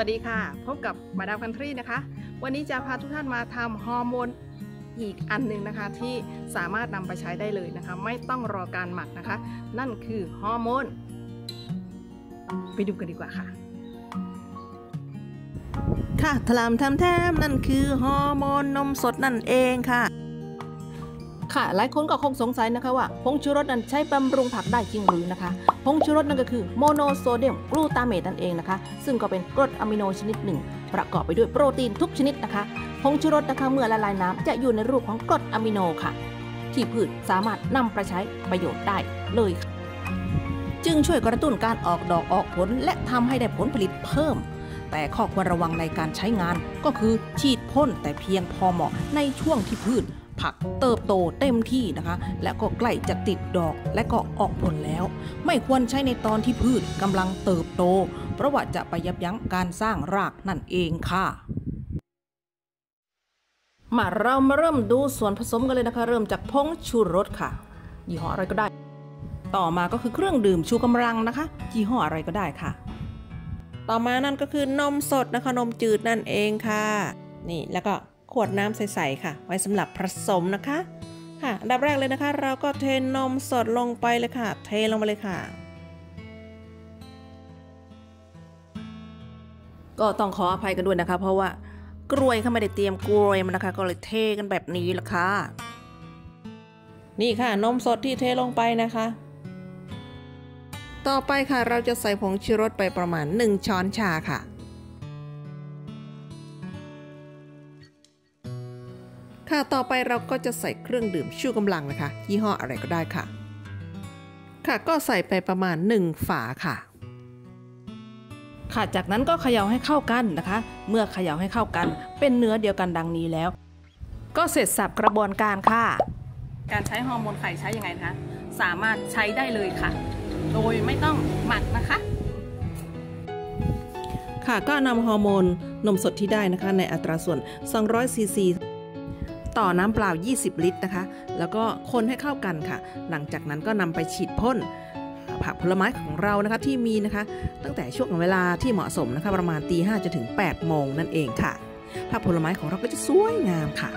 วัสดีค่ะ พบกับมาดามคันทรีนะคะ วันนี้จะพาทุกท่านมาทำฮอร์โมนอีกอันหนึ่งนะคะ ที่สามารถนำไปใช้ได้เลยนะคะ ไม่ต้องรอการหมักนะคะ นั่นคือฮอร์โมนไปดูกันดีกว่าค่ะ ค่ะทลามทำแทมนั่นคือฮอร์โมนนมสดนั่นเองค่ะ ค่ะ หลายคนก็คงสงสัยนะคะว่าผงชูรสนั้นใช้บำรุงผักได้จริงหรือนะคะผงชูรสนั่นก็คือโมโนโซเดียมกลูตาเมตนั่นเองนะคะ ซึ่งก็เป็นกรดอะมิโนชนิดหนึ่ง ประกอบไปด้วยโปรตีนทุกชนิดนะคะผงชูรสนะคะเมื่อละลายน้ำจะอยู่ในรูปของกรดอะมิโนค่ะ ที่พืชสามารถนำไปใช้ประโยชน์ได้เลยค่ะจึงช่วยกระตุ้นการออกดอกออกผลและทำให้ได้ผลผลิตเพิ่ม แต่ข้อควรระวังในการใช้งานก็คือฉีดพ่นแต่เพียงพอเหมาะในช่วงที่พืช ผักเติบโตเต็มที่นะคะ และก็ใกล้จะติดดอกและก็ออกผลแล้ว ไม่ควรใช้ในตอนที่พืชกำลังเติบโต เพราะว่าจะไปยับยั้งการสร้างรากนั่นเองค่ะมาเรามาเริ่มดูส่วนผสมกันเลยนะคะ เริ่มจากผงชูรสค่ะยี่ห้ออะไรก็ได้ ต่อมาก็คือเครื่องดื่มชูกำลังนะคะยี่ห้ออะไรก็ได้ค่ะ ต่อมานั่นก็คือนมสดนะคะนมจืดนั่นเองค่ะ นี่แล้วก็ ขวดน้ำใสๆค่ะ ไว้สำหรับผสมนะคะ ค่ะอันดับแรกเลยนะคะ เราก็เทนมสดลงไปเลยค่ะ เทลงไปเลยค่ะ ก็ต้องขออภัยกันด้วยนะคะ เพราะว่ากล้วยเขาไม่ได้เตรียมกล้วยมานะคะ ก็เลยเทกันแบบนี้ละค่ะ นี่ค่ะนมสดที่เทลงไปนะคะ ต่อไปค่ะเราจะใส่ผงชูรสไปประมาณ 1 ช้อนชาค่ะ ค่ะต่อไปเราก็จะใส่เครื่องดื่มชูกำลังนะคะ ยี่ห้ออะไรก็ได้ค่ะ ค่ะก็ใส่ไปประมาณ 1 ฝาค่ะ ค่ะจากนั้นก็เขย่าให้เข้ากันนะคะ เมื่อเขย่าให้เข้ากัน เป็นเนื้อเดียวกันดังนี้แล้ว ก็เสร็จสับกระบวนการค่ะ การใช้ฮอร์โมนไข่ใช้ยังไงนะคะสามารถใช้ได้เลยค่ะ โดยไม่ต้องหมักนะคะ ค่ะก็นำฮอร์โมนนมสดที่ได้นะคะ ในอัตราส่วน 200ซีซี ต่อน้ำเปล่า 20 ลิตรนะคะ แล้วก็คนให้เข้ากันค่ะ หลังจากนั้นก็นำไปฉีดพ่นผักผลไม้ของเรานะคะที่มีนะคะ ตั้งแต่ช่วงเวลาที่เหมาะสมนะคะ ประมาณตีห้าจนถึง8โมงนั่นเองค่ะผักผลไม้ของเราก็จะสวยงามค่ะ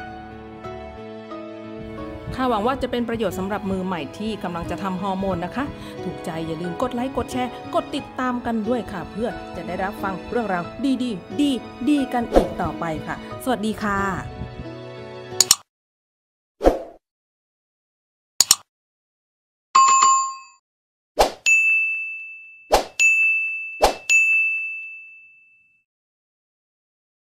ค่ะหวังว่าจะเป็นประโยชน์สำหรับมือใหม่ที่กำลังจะทำฮอร์โมนนะคะ ถูกใจอย่าลืมกดไลค์กดแชร์ กดติดตามกันด้วยค่ะ เพื่อจะได้รับฟังเรื่องราวดีๆ ดีๆ ดีกันอีกต่อไปค่ะ สวัสดีค่ะ